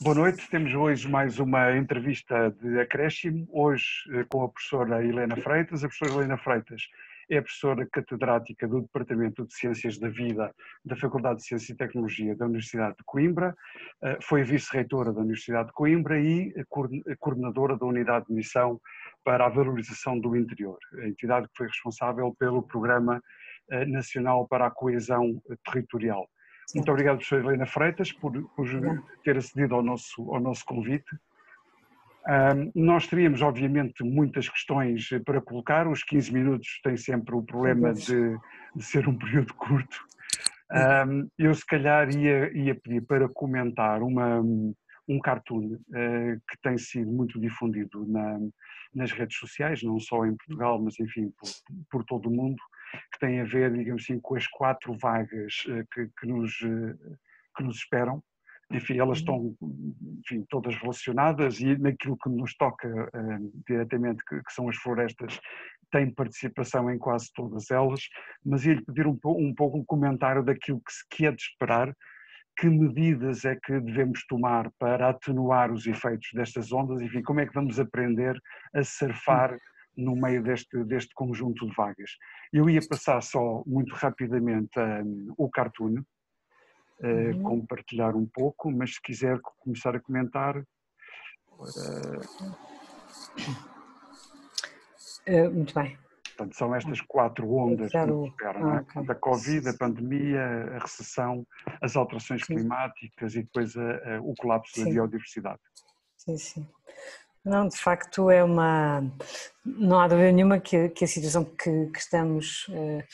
Boa noite, temos hoje mais uma entrevista de acréscimo, hoje eh, com a professora Helena Freitas. A professora Helena Freitas é professora catedrática do Departamento de Ciências da Vida da Faculdade de Ciência e Tecnologia da Universidade de Coimbra, eh, foi vice-reitora da Universidade de Coimbra e coordenadora da Unidade de Missão para a Valorização do Interior, a entidade que foi responsável pelo Programa eh, Nacional para a Coesão Territorial. Muito obrigado, professora Helena Freitas, por, por ter acedido ao nosso, ao nosso convite. Um, nós teríamos, obviamente, muitas questões para colocar. Os 15 minutos têm sempre o problema de, de ser um período curto. Um, eu, se calhar, ia, ia pedir para comentar uma, um cartoon uh, que tem sido muito difundido na, nas redes sociais, não só em Portugal, mas, enfim, por, por todo o mundo, que tem a ver, digamos assim, com as quatro vagas eh, que, que, nos, eh, que nos esperam. Enfim, elas uhum. estão enfim, todas relacionadas e naquilo que nos toca uh, diretamente, que, que, são as florestas, tem participação em quase todas elas, mas ia-lhe pedir um, um pouco um comentário daquilo que se quer de esperar, que medidas é que devemos tomar para atenuar os efeitos destas ondas, enfim, como é que vamos aprender a surfar no meio deste, deste conjunto de vagas. Eu ia passar só muito rapidamente um, o cartoon, uh, uhum. compartilhar um pouco, mas se quiser começar a comentar. Uh... Uh, muito bem. Portanto, são estas quatro ondas que nos esperam, ah, é? okay. a Covid, a pandemia, a recessão, as alterações sim. climáticas e depois a, a, o colapso sim. da biodiversidade. Sim, sim. Não, de facto é uma. Não há dúvida nenhuma que, que a situação que, que estamos uh,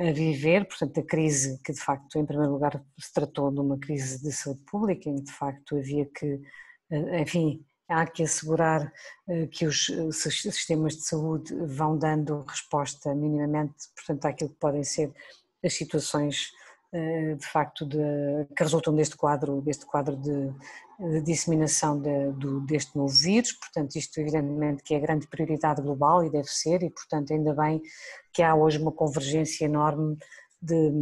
a viver, portanto, a crise que de facto, em primeiro lugar, se tratou de uma crise de saúde pública, em que de facto havia que, uh, enfim, há que assegurar uh, que os sistemas de saúde vão dando resposta minimamente, portanto, àquilo que podem ser as situações de facto de, que resultam deste quadro, deste quadro de, de disseminação de, deste novo vírus, portanto isto evidentemente que é grande prioridade global e deve ser e portanto ainda bem que há hoje uma convergência enorme de,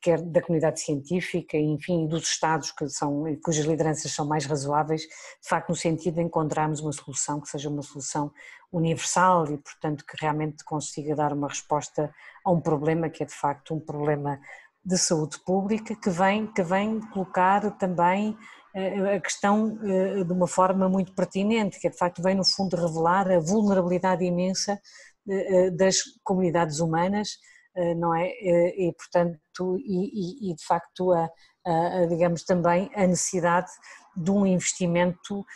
quer da comunidade científica, enfim, dos Estados que são, cujas lideranças são mais razoáveis, de facto no sentido de encontrarmos uma solução que seja uma solução universal e, portanto, que realmente consiga dar uma resposta a um problema que é de facto um problema de saúde pública que vem, que vem colocar também eh, a questão eh, de uma forma muito pertinente, que é de facto vem no fundo revelar a vulnerabilidade imensa eh, das comunidades humanas, não é? E portanto, e, e de facto a, a, digamos também a necessidade de um investimento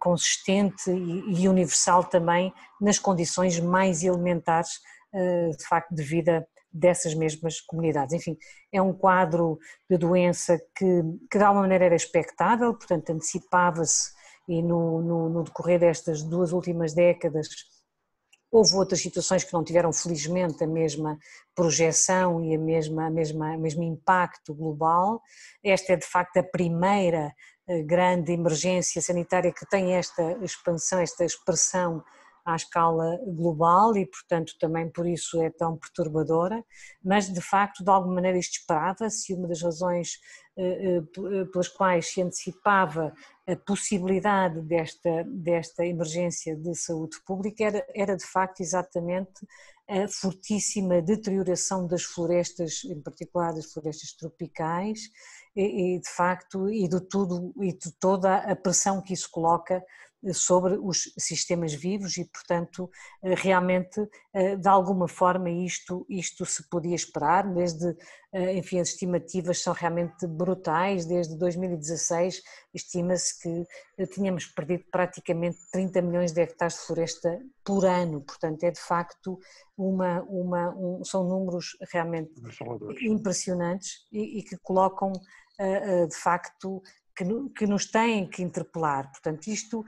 consistente e universal também nas condições mais elementares de facto de vida dessas mesmas comunidades. Enfim, é um quadro de doença que, que de alguma maneira era expectável, portanto antecipava-se e no, no, no, decorrer destas duas últimas décadas houve outras situações que não tiveram felizmente a mesma projeção e a mesma, a mesma, o mesmo impacto global. Esta é de facto a primeira eh, grande emergência sanitária que tem esta expansão, esta expressão à escala global e, portanto, também por isso é tão perturbadora, mas de facto, de alguma maneira, isto esperava-se. Uma das razões eh, eh, pelas quais se antecipava a possibilidade desta, desta emergência de saúde pública era, era de facto exatamente a fortíssima deterioração das florestas, em particular das florestas tropicais, e, e de facto, e tudo, e de toda a pressão que isso coloca sobre os sistemas vivos e, portanto, eh, realmente, eh, de alguma forma, isto, isto se podia esperar, desde, eh, enfim, as estimativas são realmente brutais, desde 2016 estima-se que tínhamos perdido praticamente 30 milhões de hectares de floresta por ano, portanto, é de facto uma, uma um, são números realmente impressionantes e, e que colocam, de facto, que, nos têm que interpelar. Portanto, isto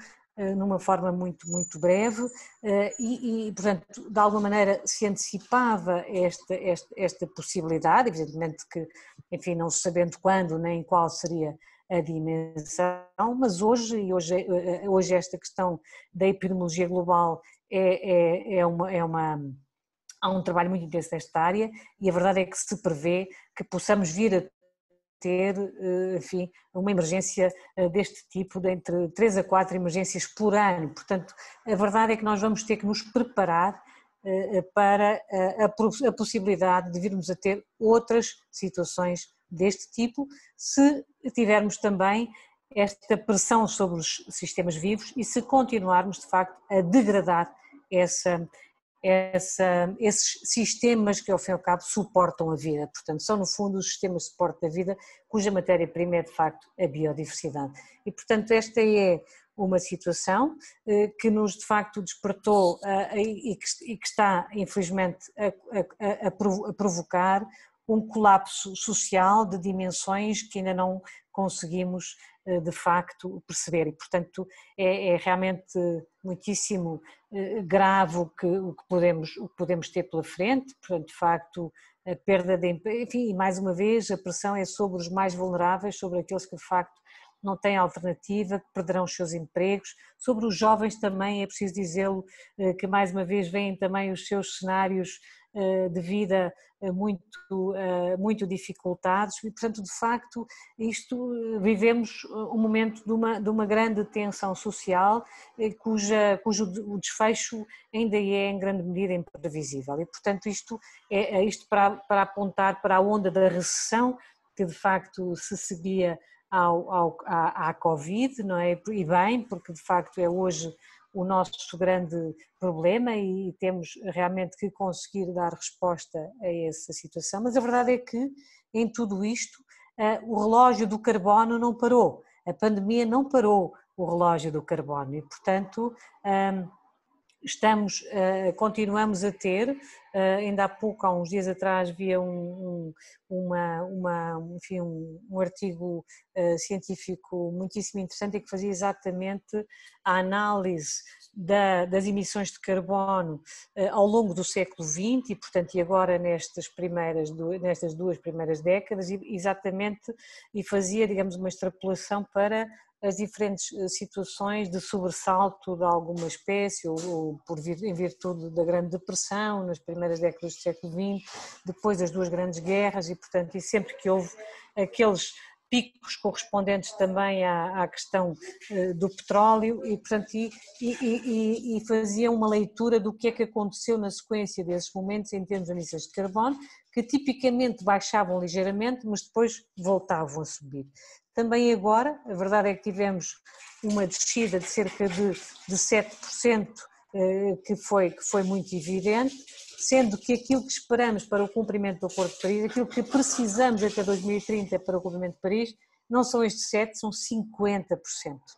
numa forma muito, muito breve eh, e, e, portanto, de alguma maneira se antecipava esta, esta, esta possibilidade, evidentemente que, enfim, não sabendo quando nem qual seria a dimensão, mas hoje, e hoje, eh, hoje esta questão da epidemiologia global é, é, é, uma, é uma há um trabalho muito intenso nesta área e a verdade é que se prevê que possamos vir a ter, enfim, uma emergência deste tipo, de entre 3 a 4 emergências por ano. Portanto, a verdade é que nós vamos ter que nos preparar para a possibilidade de virmos a ter outras situações deste tipo, se tivermos também esta pressão sobre os sistemas vivos e se continuarmos de facto a degradar essa, essa, esses sistemas que ao fim e ao cabo suportam a vida. Portanto, são no fundo os sistemas de suporte da vida cuja matéria-prima é de facto a biodiversidade. E portanto esta é uma situação eh, que nos de facto despertou e que está infelizmente a, a, a provocar um colapso social de dimensões que ainda não conseguimos de facto perceber. E portanto é, é realmente muitíssimo eh, grave o que, o que, podemos, o que podemos ter pela frente, portanto de facto a perda de enfim, e mais uma vez a pressão é sobre os mais vulneráveis, sobre aqueles que de facto não têm alternativa, que perderão os seus empregos. Sobre os jovens também é preciso dizê-lo, eh, que mais uma vez veem também os seus cenários eh, de vida eh, muito, muito dificultados e, portanto, de facto, isto vivemos um momento de uma, de uma grande tensão social cuja, cujo desfecho ainda é em grande medida imprevisível e, portanto, isto é, é isto para, para apontar para a onda da recessão que de facto se seguia ao, ao, à, à Covid, não é? E bem, porque de facto é hoje o nosso grande problema e temos realmente que conseguir dar resposta a essa situação. Mas a verdade é que em tudo isto eh, o relógio do carbono não parou, a pandemia não parou o relógio do carbono e, portanto, ehm, estamos, uh, continuamos a ter, uh, ainda há pouco, há uns dias atrás, via um, um, uma, uma, enfim, um, um artigo uh, científico muitíssimo interessante e que fazia exatamente a análise da, das emissões de carbono ao longo do século XX e, portanto, e agora nestas, primeiras, nestas duas primeiras décadas, exatamente, e fazia, digamos, uma extrapolação para as diferentes eh, situações de sobressalto de alguma espécie, ou, ou por em virtude da Grande Depressão, nas primeiras décadas do século XX, depois das duas grandes guerras, e portanto, e sempre que houve aqueles picos correspondentes também à, à questão uh, do petróleo e, portanto, e, e, e, fazia uma leitura do que é que aconteceu na sequência desses momentos em termos de emissões de carbono, que tipicamente baixavam ligeiramente, mas depois voltavam a subir. Também agora, a verdade é que tivemos uma descida de cerca de, de 7%, eh, que foi, que foi muito evidente, sendo que aquilo que esperamos para o cumprimento do Acordo de Paris, aquilo que precisamos até 2030 para o cumprimento de Paris, não são estes 7, são 50%.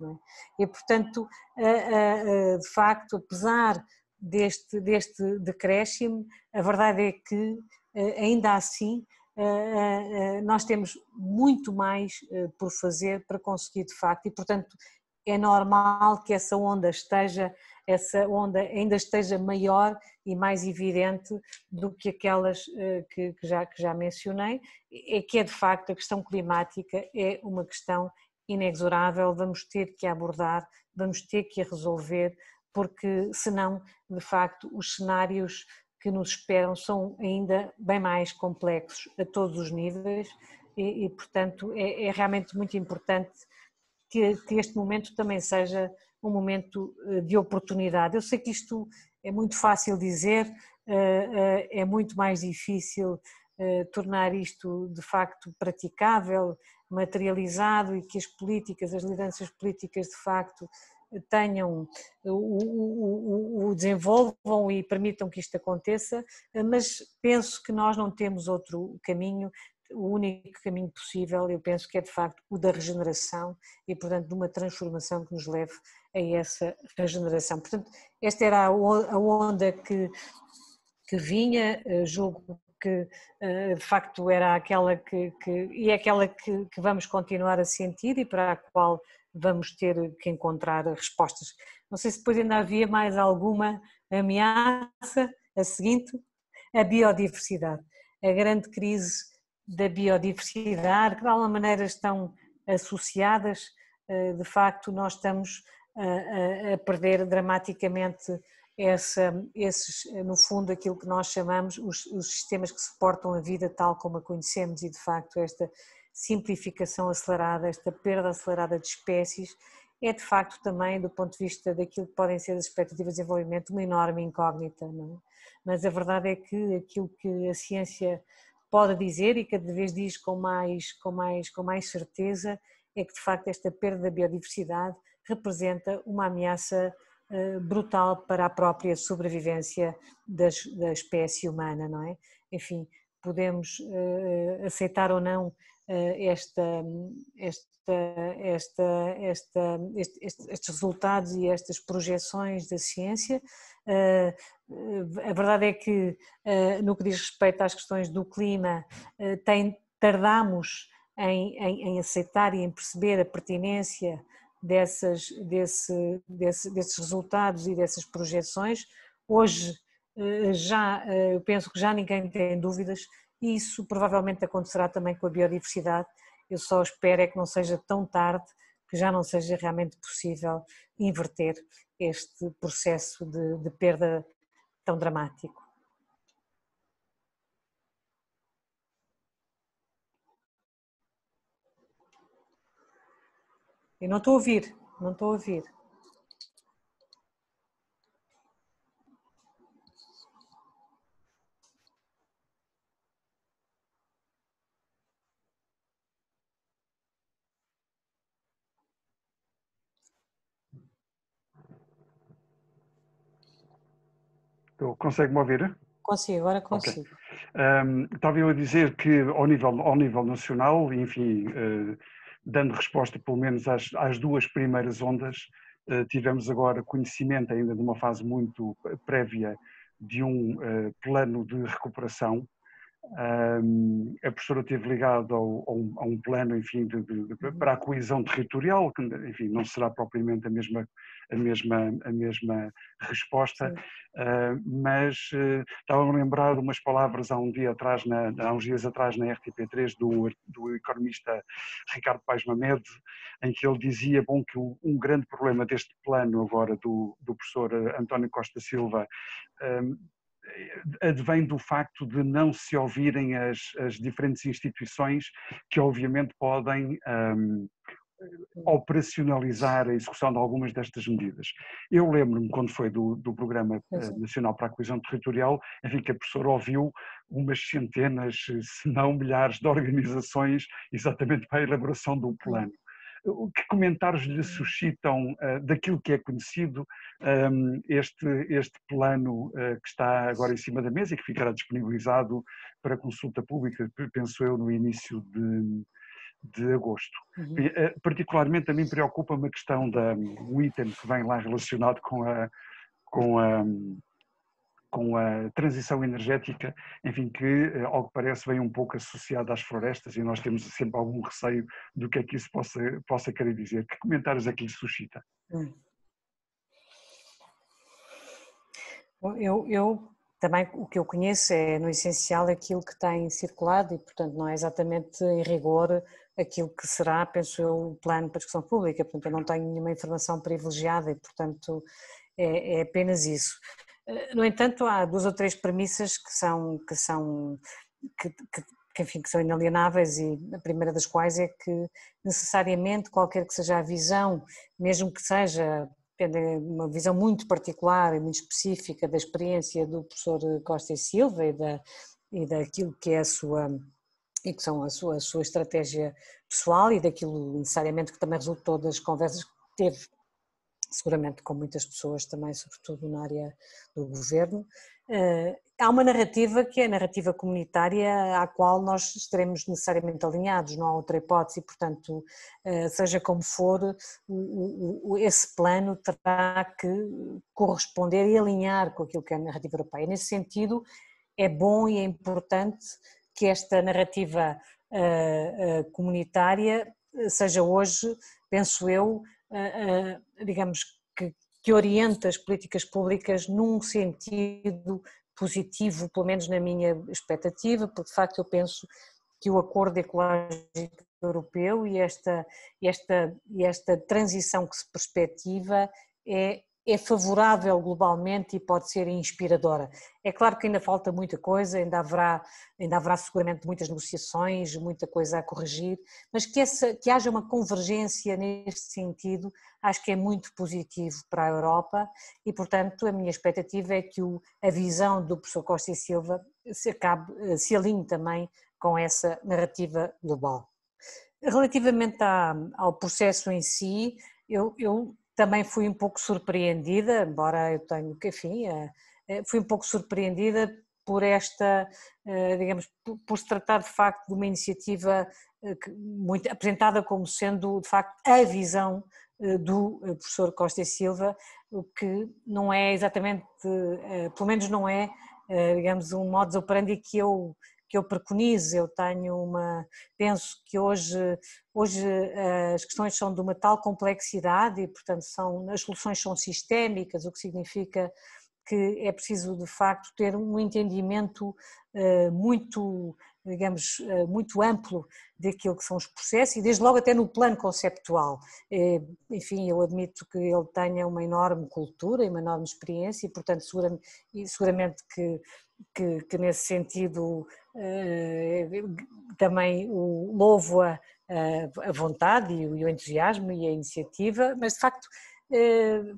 Não é? E, portanto, de facto, apesar deste, deste decréscimo, a verdade é que, eh, ainda assim, nós temos muito mais eh, por fazer para conseguir de facto e portanto é normal que essa onda esteja, essa onda ainda esteja maior e mais evidente do que aquelas que, que, já, que já mencionei, é que é de facto a questão climática é uma questão inexorável, vamos ter que abordar, vamos ter que a resolver, porque senão, de facto, os cenários que nos esperam são ainda bem mais complexos a todos os níveis e, e portanto, é, é, realmente muito importante que, que, este momento também seja um momento eh, de oportunidade. Eu sei que isto é muito fácil dizer, eh, eh, é muito mais difícil tornar isto de facto praticável, materializado e que as políticas, as lideranças políticas de facto tenham, o, o, o, desenvolvam e permitam que isto aconteça, mas penso que nós não temos outro caminho, o único caminho possível, eu penso que é de facto o da regeneração e, portanto, de uma transformação que nos leve a essa regeneração. Portanto, esta era a onda que, que vinha, eh, julgo que eh, de facto era aquela que, que e é aquela que, que vamos continuar a sentir e para a qual vamos ter que encontrar respostas. Não sei se depois ainda havia mais alguma ameaça, a seguinte, a biodiversidade. A grande crise da biodiversidade, que de alguma maneira estão associadas, eh, de facto nós estamos a, perder dramaticamente essa, esses, no fundo, aquilo que nós chamamos os, os sistemas que suportam a vida tal como a conhecemos e de facto esta simplificação acelerada, esta perda acelerada de espécies, é de facto também, do ponto de vista daquilo que podem ser as expectativas de desenvolvimento, uma enorme incógnita. É? Mas a verdade é que aquilo que a ciência pode dizer e cada vez diz com mais, com mais, com mais certeza é que de facto esta perda da biodiversidade representa uma ameaça eh, brutal para a própria sobrevivência das, da espécie humana, não é? Enfim, podemos uh, aceitar ou não esta, esta, esta, esta, estes, estes resultados e estas projeções da ciência. Uh, a verdade é que, no que diz respeito às questões do clima, tem, tardamos em, em, em aceitar e em perceber a pertinência dessas, desse, desse, desses resultados e dessas projeções. Hoje eh, já, eh, eu penso que já ninguém tem dúvidas e isso provavelmente acontecerá também com a biodiversidade. Eu só espero é que não seja tão tarde, que já não seja realmente possível inverter este processo de, de perda tão dramático. Eu não estou a ouvir, não estou a ouvir. Consegue-me ouvir? Consigo, agora consigo. Okay. Um, estava eu a dizer que ao nível, ao nível nacional, enfim, uh, dando resposta pelo menos às, às duas primeiras ondas. Uh, tivemos agora conhecimento ainda de uma fase muito prévia de um uh, plano de recuperação um, a professora esteve ligada ao, ao, a um plano, enfim, de, de, de, uhum. para a coesão territorial, que, enfim, não será propriamente a mesma, a mesma, a mesma resposta, uh, mas uh, estava-me a lembrar umas palavras há, um dia atrás na, há uns dias atrás na RTP3 do, do economista Ricardo Paes Mamed, em que ele dizia, bom, que um grande problema deste plano agora do, do professor António Costa Silva um, advém do facto de não se ouvirem as, as diferentes instituições que obviamente podem um, operacionalizar a execução de algumas destas medidas. Eu lembro-me, quando foi do, do Programa eh, Nacional para a Coesão Territorial, enfim, que a professora ouviu umas centenas, se não milhares de organizações exatamente para a elaboração do plano. Que comentários lhe suscitam uh, daquilo que é conhecido um, ehm, este, este plano uh, que está agora em cima da mesa e que ficará disponibilizado para consulta pública, penso eu, no início de, de agosto. Uhum. Uh, particularmente a mim preocupa-me a questão da um item que vem lá relacionado com a com a com a transição energética, enfim, que eh, ao que parece vem um pouco associada às florestas e nós temos sempre algum receio do que é que isso possa, possa querer dizer. Que comentários é que isso suscita? Hum. Eu, eu também o que eu conheço é no essencial aquilo que tem circulado e portanto não é exatamente em rigor aquilo que será, penso eu, o plano para a discussão pública, portanto eu não tenho nenhuma informação privilegiada e portanto é, é apenas isso. Eh, no entanto, há duas ou três premissas que são, que são, que, que, que, enfim, que são inalienáveis e a primeira das quais é que necessariamente qualquer que seja a visão, mesmo que seja uma visão muito particular e muito específica da experiência do professor Costa e Silva e, da, e daquilo que é a sua e que são a sua, a sua estratégia pessoal e daquilo necessariamente que também resultou das conversas que teve seguramente com muitas pessoas também, sobretudo na área do governo. Eh, há uma narrativa que é a narrativa comunitária à qual nós estaremos necessariamente alinhados, não há outra hipótese, e, portanto, eh, seja como for, esse plano terá que corresponder e alinhar com aquilo que é a narrativa europeia. Nesse sentido, é bom e é importante que esta narrativa eh, comunitária seja hoje, penso eu, digamos, que, que orienta as políticas públicas num sentido positivo, pelo menos na minha expectativa, porque de facto eu penso que o Acordo Ecológico Europeu e esta, esta, esta transição que se perspectiva é é favorável globalmente e pode ser inspiradora. É claro que ainda falta muita coisa, ainda haverá, ainda haverá seguramente muitas negociações, muita coisa a corrigir, mas que, essa, que haja uma convergência neste sentido, acho que é muito positivo para a Europa e, portanto, a minha expectativa é que o, a visão do professor Costa e Silva se, acabe, se alinhe também com essa narrativa global. Relativamente à, ao processo em si, eu, eu também fui um pouco surpreendida, embora eu tenha, enfim, eh, eh, fui um pouco surpreendida por esta, eh, digamos, por se tratar de facto de uma iniciativa muito apresentada como sendo de facto a visão do professor Costa e Silva, o que não é exatamente, pelo menos não é, digamos, um modus operandi que eu que eu preconizo, eu tenho uma, penso que hoje, hoje eh, as questões são de uma tal complexidade e portanto são, as soluções são sistémicas, o que significa que é preciso de facto ter um entendimento eh, muito, digamos, eh, muito amplo daquilo que são os processos e desde logo até no plano conceptual. Enfim, eu admito que ele tenha uma enorme cultura e uma enorme experiência e portanto seguramente, que, que, que nesse sentido eh, também o louvo a, a vontade e o entusiasmo e a iniciativa, mas de facto eh,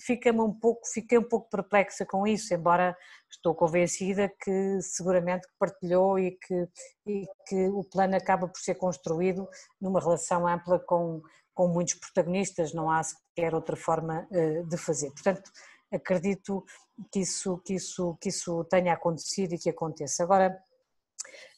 fica-me um pouco, fiquei um pouco perplexa com isso, embora estou convencida que seguramente partilhou e que, e que o plano acaba por ser construído numa relação ampla com, com muitos protagonistas, não há sequer outra forma eh, de fazer. Portanto, acredito que isso, que isso, que isso tenha acontecido e que aconteça. Agora,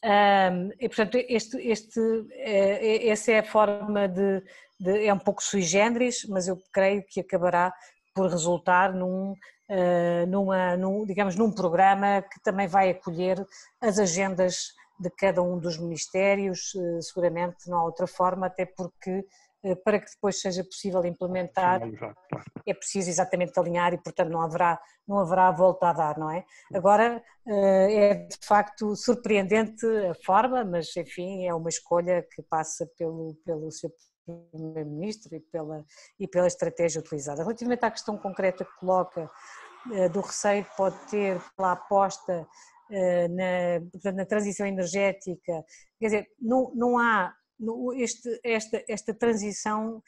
um, e portanto, este, este, é, essa é a forma de, de, é um pouco sui generis, mas eu creio que acabará por resultar num, uh, numa, num, digamos, num programa que também vai acolher as agendas de cada um dos ministérios, uh, seguramente não há outra forma, até porque para que depois seja possível implementar é preciso exatamente alinhar e portanto não haverá, não haverá volta a dar, não é? Agora é de facto surpreendente a forma, mas enfim é uma escolha que passa pelo, pelo seu Primeiro-Ministro e pela, e pela estratégia utilizada. Relativamente à questão concreta que coloca do receio que pode ter pela aposta na, na transição energética, quer dizer, não, não há este, esta, esta transição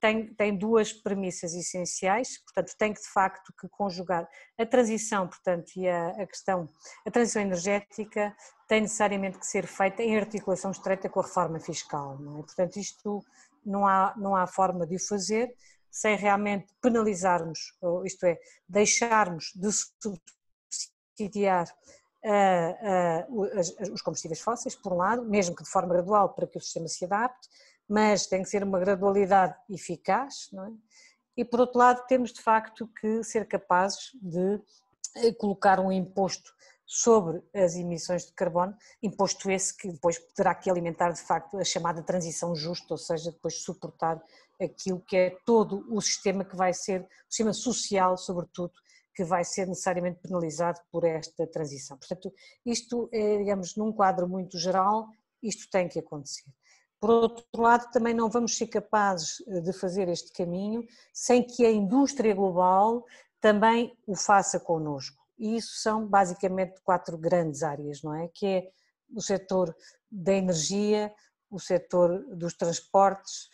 tem, tem duas premissas essenciais, portanto tem que de facto que conjugar a transição, portanto, e a, a questão, a transição energética tem necessariamente que ser feita em articulação estreita com a reforma fiscal, é? Portanto, isto não há, não há forma de o fazer sem realmente penalizarmos, isto é, deixarmos de subsidiar os combustíveis fósseis, por um lado, mesmo que de forma gradual para que o sistema se adapte, mas tem que ser uma gradualidade eficaz, não é? E por outro lado, temos de facto que ser capazes de eh, colocar um imposto sobre as emissões de carbono, imposto esse que depois terá que alimentar de facto a chamada transição justa, ou seja, depois suportar aquilo que é todo o sistema que vai ser, o sistema social, sobretudo, que vai ser necessariamente penalizado por esta transição. Portanto, isto é, digamos, num quadro muito geral, isto tem que acontecer. Por outro lado, também não vamos ser capazes eh, de fazer este caminho sem que a indústria global também o faça connosco. E isso são basicamente quatro grandes áreas, não é? Que é o setor da energia, o setor dos transportes,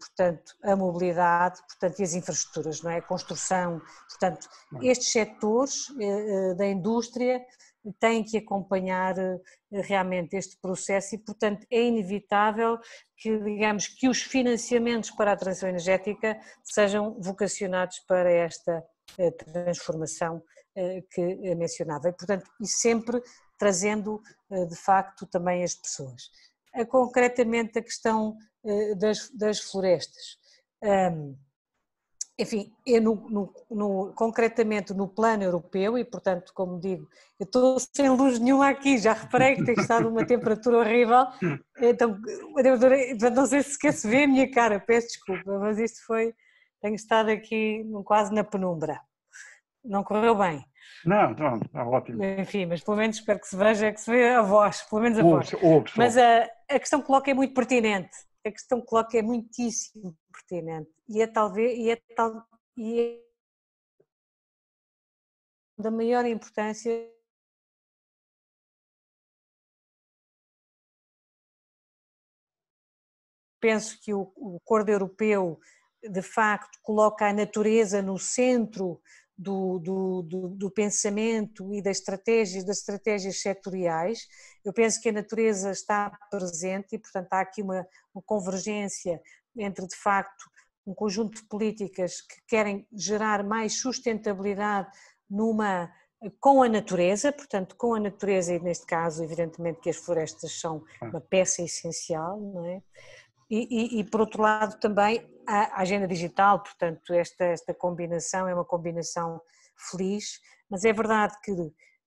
portanto, a mobilidade, portanto, e as infraestruturas, não é? A construção, portanto, estes setores eh, eh, da indústria têm que acompanhar realmente este processo e, portanto, é inevitável que, digamos, que os financiamentos para a transição energética sejam vocacionados para esta transformação que mencionava. E, portanto, e sempre trazendo, de facto, também as pessoas. Concretamente, a questão eh, das, das florestas. Um, enfim, é no, no, no, concretamente no plano europeu, e portanto, como digo, eu estou sem luz nenhuma aqui, já reparei que tem estado uma temperatura horrível, então não sei se sequer se vê a minha cara, peço desculpa, mas isto foi, tenho estado aqui quase na penumbra, não correu bem. Não, não, está ótimo. Enfim, mas pelo menos espero que se veja, que se vê a voz, pelo menos a voz. Mas a, a questão que coloca é muito pertinente a questão que coloca é muitíssimo pertinente. E é talvez e é tal e é da maior importância penso que o, o acordo europeu de facto coloca a natureza no centro do, do, do, do, pensamento e das estratégias, das estratégias setoriais. Eu penso que a natureza está presente e, portanto, há aqui uma, uma convergência entre, de facto, um conjunto de políticas que querem gerar mais sustentabilidade numa com a natureza, portanto, com a natureza, e neste caso, evidentemente, que as florestas são uma peça essencial, não é? E, e, e, por outro lado também a agenda digital, portanto esta, esta combinação é uma combinação feliz, mas é verdade que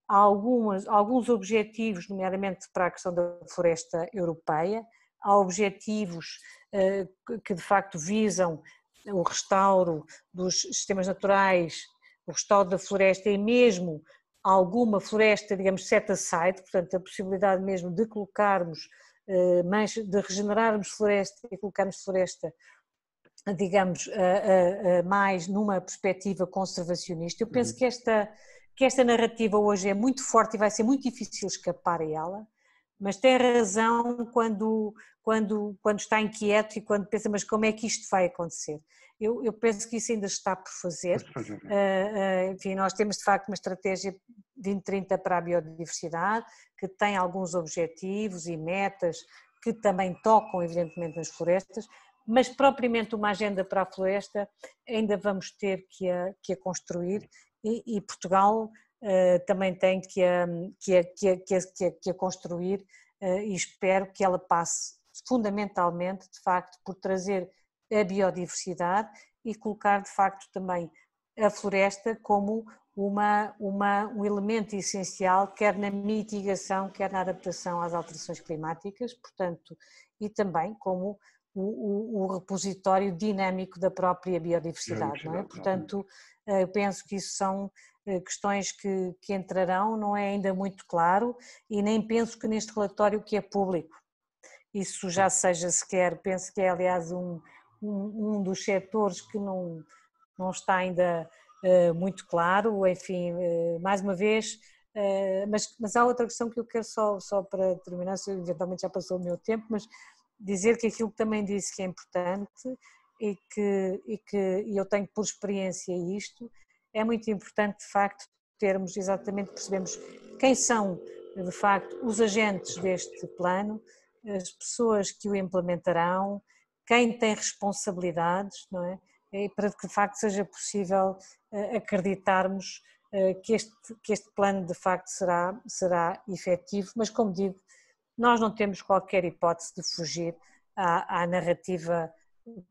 há algumas, alguns objetivos, nomeadamente para a questão da floresta europeia, há objetivos eh, que de facto visam o restauro dos sistemas naturais, o restauro da floresta e mesmo alguma floresta, digamos, set aside, portanto a possibilidade mesmo de colocarmos eh, de regenerarmos floresta e colocarmos floresta, digamos, mais numa perspectiva conservacionista. Eu penso uhum. que esta, que esta narrativa hoje é muito forte e vai ser muito difícil escapar a ela, mas tem razão quando, quando, quando está inquieto e quando pensa, mas como é que isto vai acontecer? Eu, eu penso que isso ainda está por fazer. Uh, uh, enfim, nós temos de facto uma estratégia 2030 para a biodiversidade, que tem alguns objetivos e metas que também tocam, evidentemente, nas florestas, mas propriamente uma agenda para a floresta ainda vamos ter que a, que a construir. E, e Portugal uh, também tem que a, que a, que a, que a, que a construir uh, e espero que ela passe fundamentalmente, de facto, por trazer a biodiversidade e colocar, de facto, também a floresta como uma, uma, um elemento essencial, quer na mitigação, quer na adaptação às alterações climáticas, portanto, e também como o, o, o repositório dinâmico da própria biodiversidade, não é? Portanto, eh, eu penso que isso são eh, questões que, que entrarão, não é ainda muito claro, e nem penso que neste relatório que é público, isso já seja sequer, penso que é aliás um, um, um dos setores que não, não está ainda uh, muito claro, enfim, uh, mais uma vez, uh, mas, mas há outra questão que eu quero só, só para terminar, se eventualmente já passou o meu tempo, mas dizer que aquilo que também disse que é importante e que, e que e eu tenho por experiência isto, é muito importante de facto termos exatamente, percebemos quem são de facto os agentes deste plano, as pessoas que o implementarão, quem tem responsabilidades, não é? E para que de facto seja possível eh, acreditarmos eh, que este, que este plano de facto será, será efetivo, mas como digo, nós não temos qualquer hipótese de fugir à, à narrativa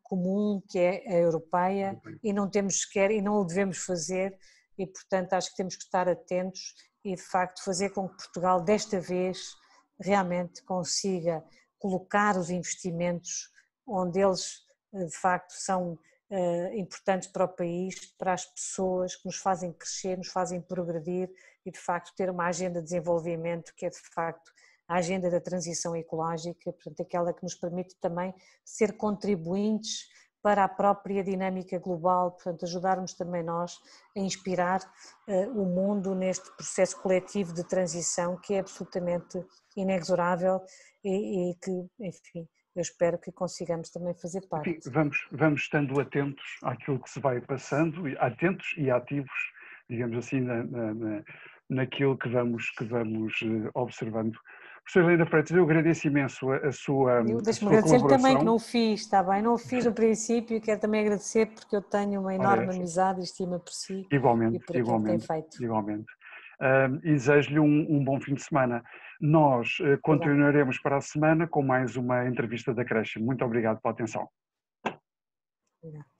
comum que é a europeia e não temos sequer e não o devemos fazer e portanto acho que temos que estar atentos e de facto fazer com que Portugal desta vez realmente consiga colocar os investimentos onde eles de facto são eh, importantes para o país, para as pessoas que nos fazem crescer, nos fazem progredir e de facto ter uma agenda de desenvolvimento que é de facto a agenda da transição ecológica, portanto aquela que nos permite também ser contribuintes para a própria dinâmica global, portanto ajudarmos também nós a inspirar uh, o mundo neste processo coletivo de transição que é absolutamente inexorável e, e que, enfim, eu espero que consigamos também fazer parte. Enfim, vamos, vamos estando atentos àquilo que se vai passando, atentos e ativos, digamos assim, na, na, naquilo que vamos, que vamos eh, observando. Professora Helena Freitas, eu agradeço imenso a, a sua. Deixe-me agradecer também que não o fiz, está bem? Não o fiz no princípio e quero também agradecer porque eu tenho uma enorme amizade e estima por si. Igualmente, e por igualmente. Tem feito. Igualmente. Uh, e desejo-lhe um, um, bom fim de semana. Nós uh, continuaremos para a semana com mais uma entrevista da Creche. Muito obrigado pela atenção. Obrigado.